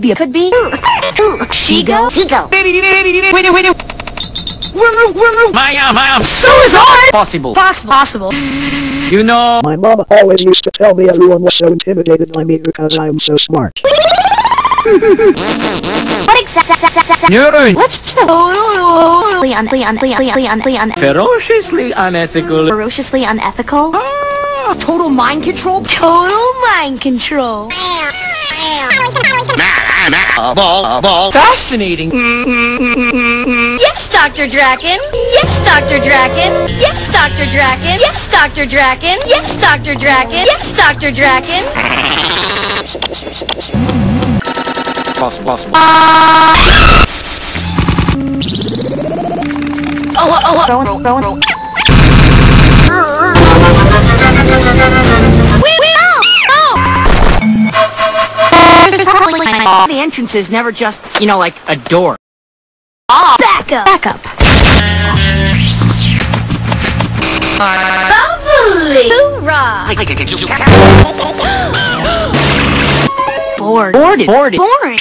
be. Could be. Shego. Chico. Maya, Maya, Suicide. possible. Possible. Possible. You know, My mama always used to tell me everyone was so intimidated by me because I am so smart. What exactly? Neuron, Let's totally un, un, un, un, un, ferociously unethical. ferociously unethical. Ah, Total mind control. Total mind control. Fascinating. Yes, Dr. Drakken. Yes, Dr. Drakken. Yes, Dr. Drakken. Yes, Dr. Drakken. Yes, Dr. Drakken. Yes, Dr. Drakken. Possible, possible. Uh, oh, oh, oh, roll, roll, roll. Wee The entrance is never just, you know, like A door. back up. Back up. Lovely. Hoorah. Bored. Boarded. Boarded. Boring.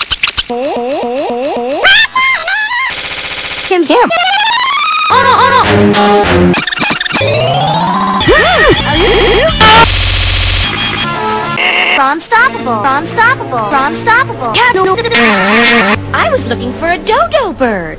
Kim. Kim. Oh no, oh no. Unstoppable. Unstoppable. Unstoppable. I was looking for a dodo bird.